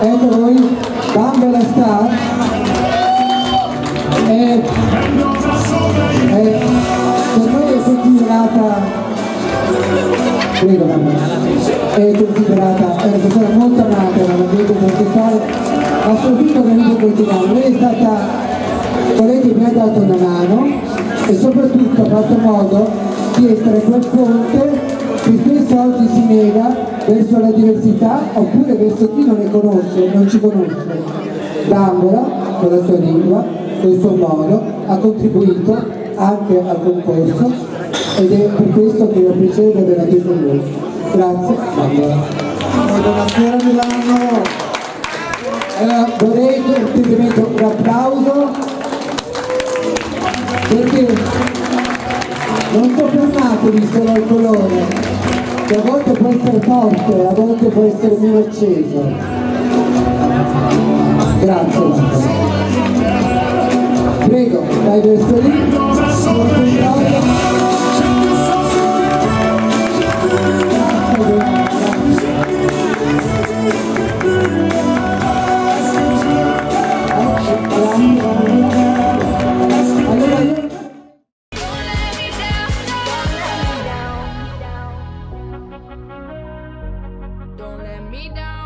Eccoli, Bambela Star. E, per noi è considerata è considerata è una persona molto amata nell'ambiente progettuale, ma soprattutto nell'ambiente quotidiano. Lei è stata colei che mi ha dato una mano e soprattutto ha fatto modo di essere quel ponte che spesso oggi si nega verso la diversità oppure verso chi non ne conosce, non ci conosce. Bambola, con la sua lingua, con il suo modo, ha contribuito anche al concorso ed è per questo che ho piacere di avere qui con voi. Grazie. Buonasera Milano. Allora, vorrei cortesemente un applauso perché non soffermatevi solo al colore, che a volte può essere forte, a volte può essere meno acceso. Grazie. Prego, dai verso lì. let me down.